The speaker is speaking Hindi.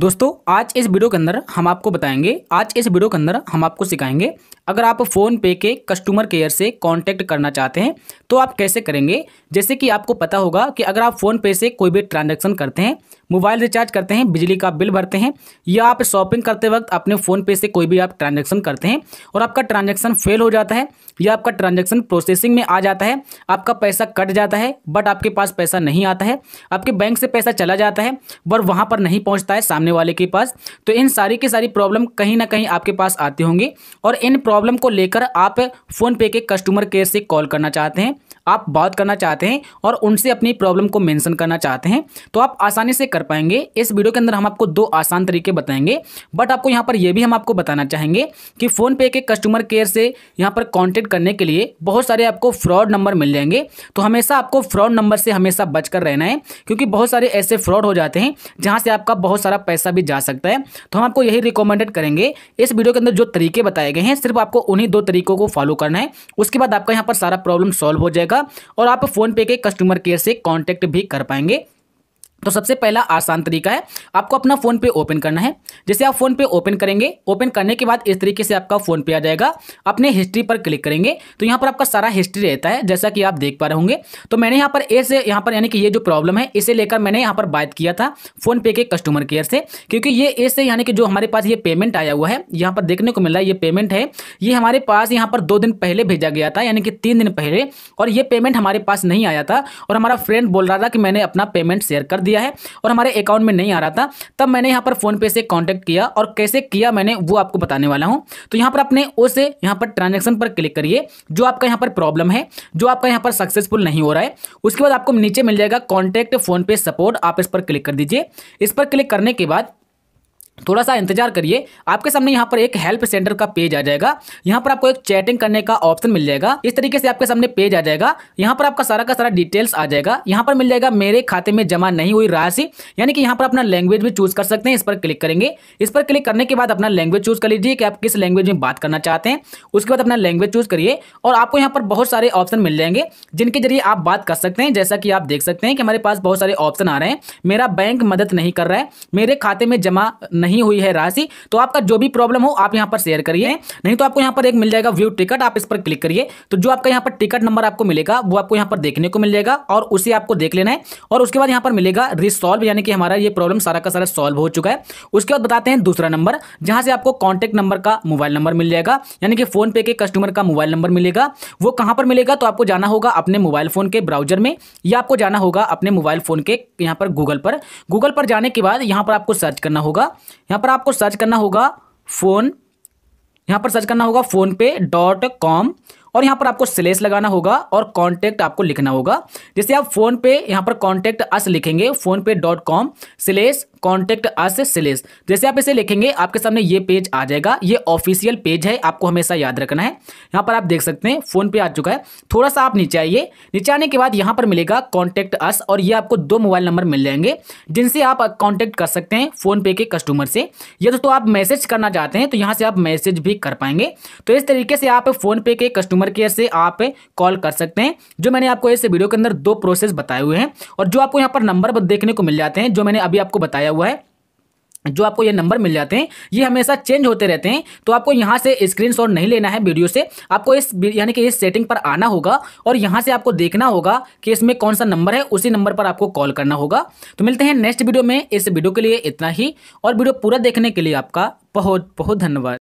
दोस्तों, आज इस वीडियो के अंदर हम आपको बताएँगे, आज इस वीडियो के अंदर हम आपको सिखाएँगे अगर आप फ़ोन पे के कस्टमर केयर से कांटेक्ट करना चाहते हैं तो आप कैसे करेंगे? जैसे कि आपको पता होगा कि अगर आप फ़ोन पे से कोई भी ट्रांजैक्शन करते हैं मोबाइल रिचार्ज करते हैं, बिजली का बिल भरते हैं, या आप शॉपिंग करते वक्त अपने फ़ोन पे से कोई भी आप ट्रांजैक्शन करते हैं और आपका ट्रांजेक्शन फेल हो जाता है, या आपका ट्रांजेक्शन प्रोसेसिंग में आ जाता है, आपका पैसा कट जाता है बट आपके पास पैसा नहीं आता है, आपके बैंक से पैसा चला जाता है बट वहाँ पर नहीं पहुँचता है सामने वाले के पास तो इन सारी की सारी प्रॉब्लम कहीं ना कहीं आपके पास आती होंगी और इन को लेकर आप फ़ोन पे के कस्टमर केयर से कॉल करना चाहते हैं। आप बात करना चाहते हैं और उनसे अपनी प्रॉब्लम को मेंशन करना चाहते हैं तो आप आसानी से कर पाएँगे। इस वीडियो के अंदर हम आपको दो आसान तरीके बताएँगे बट आपको यहाँ पर यह भी हम आपको बताना चाहेंगे कि फ़ोन पे के कस्टमर केयर से यहाँ पर कॉन्टेक्ट करने के लिए बहुत सारे आपको फ्रॉड नंबर मिल जाएँगे। तो हमेशा आपको फ्रॉड नंबर से हमेशा बचकर रहना है, क्योंकि बहुत सारे ऐसे फ्रॉड हो जाते हैं जहाँ से आपका बहुत सारा पैसा भी जा सकता है। तो हम आपको यही रिकमेंडेड करेंगे। इस वीडियो के अंदर जो तरीके बताए गए हैं, सिर्फ़ आपको उन्हीं दो तरीकों को फॉलो करना है। उसके बाद आपका यहाँ पर सारा प्रॉब्लम सॉल्व हो जाएगा। और आप फ़ोन पे के कस्टमर केयर से कॉन्टैक्ट भी कर पाएँगे। तो सबसे पहला आसान तरीका है, आपको अपना फ़ोन पे ओपन करना है। जैसे आप फ़ोन पे ओपन करेंगे, ओपन करने के बाद इस तरीके से आपका फ़ोन पे आ जाएगा। अपने हिस्ट्री पर क्लिक करेंगे तो यहाँ पर आपका सारा हिस्ट्री रहता है, जैसा कि आप देख पा रहे होंगे। तो मैंने यहाँ पर ऐसे, यहाँ पर यानी कि ये जो प्रॉब्लम है, इसे लेकर मैंने यहाँ पर बात किया था फ़ोन पे के कस्टमर केयर से, क्योंकि ये ऐसे यानी कि जो हमारे पास ये पेमेंट आया हुआ है, यहाँ पर देखने को मिल रहा है, ये पेमेंट है। ये हमारे पास यहाँ पर दो दिन पहले भेजा गया था, यानी कि तीन दिन पहले, और ये पेमेंट हमारे पास नहीं आया था, और हमारा फ्रेंड बोल रहा था कि मैंने अपना पेमेंट शेयर कर दिया। है और हमारे अकाउंट में नहीं आ रहा था, तब मैंने यहाँ पर फ़ोन पे से कॉन्टैक्ट किया और कैसे किया मैंने वो आपको बताने वाला हूँ। तो यहाँ पर अपने ओ से यहाँ पर ट्रांजेक्शन पर क्लिक करिए, जो आपका यहाँ पर प्रॉब्लम है, जो आपका यहाँ पर सक्सेसफुल नहीं हो रहा है, उसके बाद आपको नीचे मिल जाएगा कॉन्टैक्ट फ़ोनपे सपोर्ट आप इस पर क्लिक कर दीजिए। इस पर क्लिक करने के बाद थोड़ा सा इंतज़ार करिए। आपके सामने यहाँ पर एक हेल्प सेंटर का पेज आ जाएगा। यहाँ पर आपको एक चैटिंग करने का ऑप्शन मिल जाएगा। इस तरीके से आपके सामने पेज आ जाएगा। यहाँ पर आपका सारा का सारा डिटेल्स आ जाएगा। यहाँ पर मिल जाएगा, मेरे खाते में जमा नहीं हुई राशि। यानी कि यहाँ पर अपना लैंग्वेज भी चूज़ कर सकते हैं। इस पर क्लिक करेंगे। इस पर क्लिक करने के बाद अपना लैंग्वेज चूज़ कर लीजिए कि आप किस लैंग्वेज में बात करना चाहते हैं। उसके बाद अपना लैंग्वेज चूज़ करिए और आपको यहाँ पर बहुत सारे ऑप्शन मिल जाएँगे, जिनके ज़रिए आप बात कर सकते हैं। जैसा कि आप देख सकते हैं कि हमारे पास बहुत सारे ऑप्शन आ रहे हैं। मेरा बैंक मदद नहीं कर रहा है। मेरे खाते में जमा नहीं हुई है राशि तो आपका जो भी प्रॉब्लम हो, आप यहाँ पर शेयर करिए। नहीं तो आपको यहाँ पर एक मिल जाएगा व्यू टिकट आप इस पर क्लिक करिए। तो जो आपका यहाँ पर टिकट नंबर आपको मिलेगा, वो आपको यहाँ पर देखने को मिल जाएगा और उसे आपको देख लेना है। और उसके बाद यहाँ पर मिलेगा रिसॉल्व यानी कि हमारा ये प्रॉब्लम सारा का सारा सॉल्व हो चुका है। उसके बाद बताते हैं दूसरा नंबर जहाँ से आपको कॉन्टेक्ट नंबर का मोबाइल नंबर मिल जाएगा, यानी कि फ़ोन पे के कस्टमर का मोबाइल नंबर मिलेगा। वो कहाँ पर मिलेगा तो आपको जाना होगा अपने मोबाइल फ़ोन के ब्राउज़र में, या आपको जाना होगा अपने मोबाइल फ़ोन के यहाँ पर गूगल पर। गूगल पर जाने के बाद यहाँ पर आपको सर्च करना होगा। यहाँ पर आपको सर्च करना होगा फ़ोन, यहाँ पर सर्च करना होगा फ़ोन पे डॉट कॉम, और यहाँ पर आपको स्लेस लगाना होगा और कॉन्टैक्ट आपको लिखना होगा। जैसे आप फ़ोन पे यहाँ पर कॉन्टैक्ट अस लिखेंगे PhonePe dot com, slash contact us slash जैसे आप इसे लिखेंगे, आपके सामने ये पेज आ जाएगा। ये ऑफिशियल पेज है, आपको हमेशा याद रखना है। यहाँ पर आप देख सकते हैं फ़ोन पे आ चुका है। थोड़ा सा आप नीचे आइए। नीचे आने के बाद यहाँ पर मिलेगा कॉन्टेक्ट अस और ये आपको दो मोबाइल नंबर मिल जाएँगे, जिनसे आप कॉन्टेक्ट कर सकते हैं फ़ोन पे के कस्टमर से। या दोस्तों, आप मैसेज करना चाहते हैं तो यहाँ से आप मैसेज भी कर पाएँगे। तो इस तरीके से आप फ़ोन पे के कस्टमर केयर से आप कॉल कर सकते हैं, जो मैंने आपको इस वीडियो के अंदर दो प्रोसेस बताए हुए हैं। और जो आपको यहाँ पर नंबर देखने को मिल जाते हैं, जो मैंने अभी आपको बताया हुआ है, जो आपको ये नंबर मिल जाते हैं, ये हमेशा चेंज होते रहते हैं तो आपको यहाँ से स्क्रीनशॉट नहीं लेना है वीडियो से। आपको इस यानी कि इस सेटिंग पर आना होगा और यहाँ से आपको देखना होगा कि इसमें कौन सा नंबर है, उसी नंबर पर आपको कॉल करना होगा। तो मिलते हैं नेक्स्ट वीडियो में, इस वीडियो के लिए इतना ही, और वीडियो पूरा देखने के लिए आपका बहुत बहुत धन्यवाद।